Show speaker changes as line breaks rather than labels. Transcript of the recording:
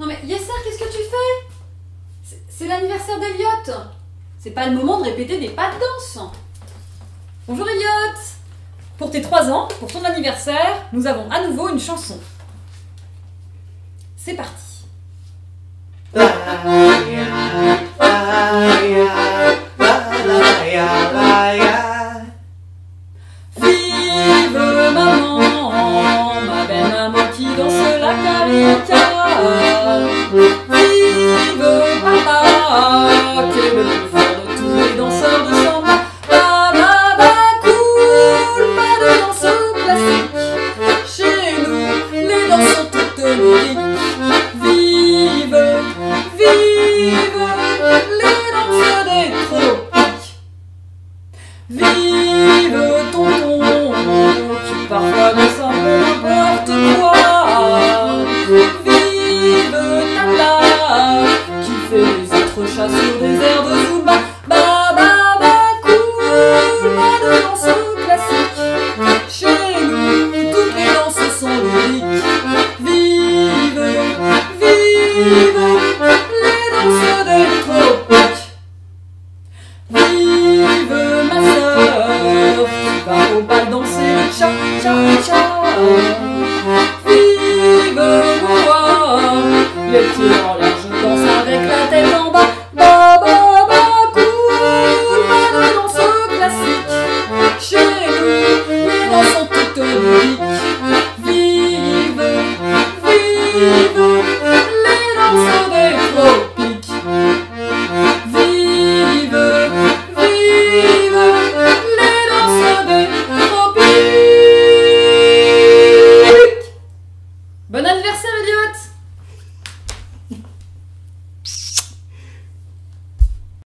Non mais Yesser, qu'est-ce que tu fais? C'est- l'anniversaire d'Eliott. C'est pas le moment de répéter des pas de danse. Bonjour Eliott. Pour tes 3 ans, pour ton anniversaire, nous avons à nouveau une chanson. C'est parti. Vive vive les danses des tropiques. Vive tonton, qui parfois un peu n'importe quoi. Vive tata, qui fait les autres chats sur des airs de Zumba. get to all